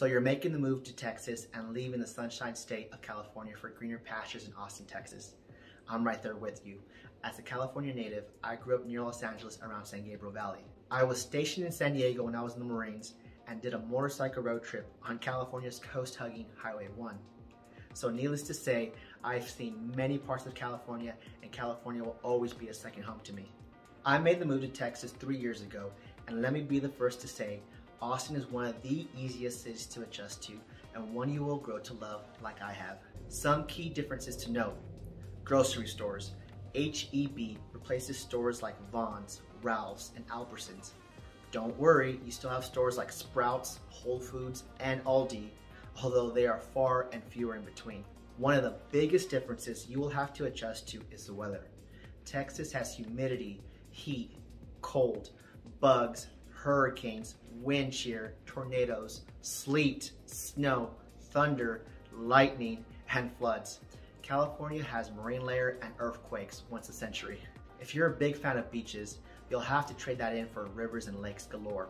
So you're making the move to Texas and leaving the sunshine state of California for greener pastures in Austin, Texas. I'm right there with you. As a California native, I grew up near Los Angeles around San Gabriel Valley. I was stationed in San Diego when I was in the Marines and did a motorcycle road trip on California's coast-hugging Highway 1. So needless to say, I've seen many parts of California and California will always be a second home to me. I made the move to Texas three years ago and let me be the first to say, Austin is one of the easiest cities to adjust to and one you will grow to love like I have. Some key differences to note. Grocery stores. HEB replaces stores like Vons, Ralph's, and Albertsons. Don't worry, you still have stores like Sprouts, Whole Foods, and Aldi, although they are far and fewer in between. One of the biggest differences you will have to adjust to is the weather. Texas has humidity, heat, cold, bugs, hurricanes, wind shear, tornadoes, sleet, snow, thunder, lightning, and floods. California has marine layer and earthquakes once a century. If you're a big fan of beaches, you'll have to trade that in for rivers and lakes galore.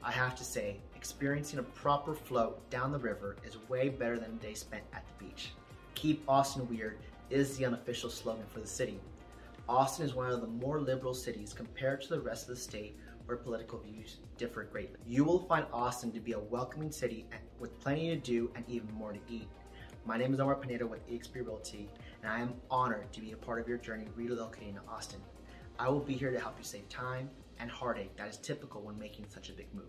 I have to say, experiencing a proper float down the river is way better than a day spent at the beach. Keep Austin weird is the unofficial slogan for the city. Austin is one of the more liberal cities compared to the rest of the state where political views differ greatly. You will find Austin to be a welcoming city with plenty to do and even more to eat. My name is Omar Pineda with eXp Realty, and I am honored to be a part of your journey relocating to Austin. I will be here to help you save time and heartache that is typical when making such a big move.